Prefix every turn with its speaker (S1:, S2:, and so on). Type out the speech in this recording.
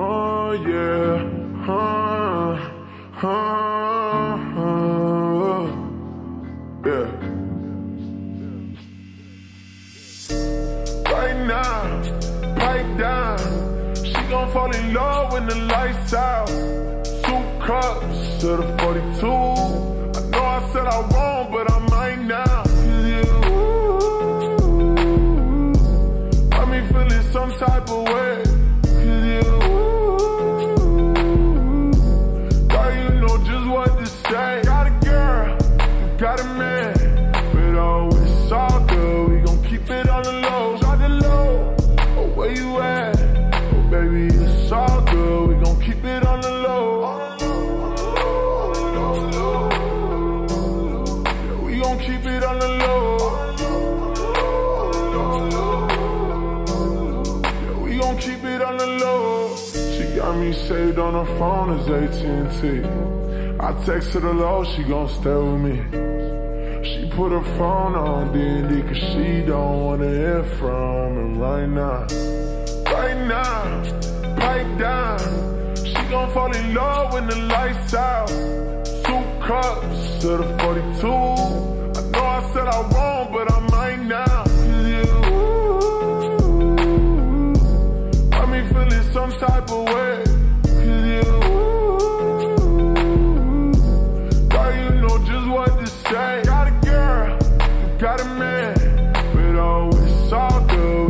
S1: Oh yeah, huh, huh, huh. yeah. Right now. She gon' fall in love when the lights out. Two cups to the 42. I know I said I won't, but I might now. Keep it on the low. Shot the low. Oh, where you at? Oh baby, sucker. We gon' keep it on the low. Yeah, We gon' keep it on the low. Yeah, we gon' keep it on the low. She got me saved on her phone as AT&T. I text her the low, she gon' stay with me. She put her phone on D&D cause she don't wanna hear from him right now. Right now, pipe down. She gon' fall in love when the lights out. Two cups to the 42. I know I said I won't, but I might now. some type of way. me. But always all good.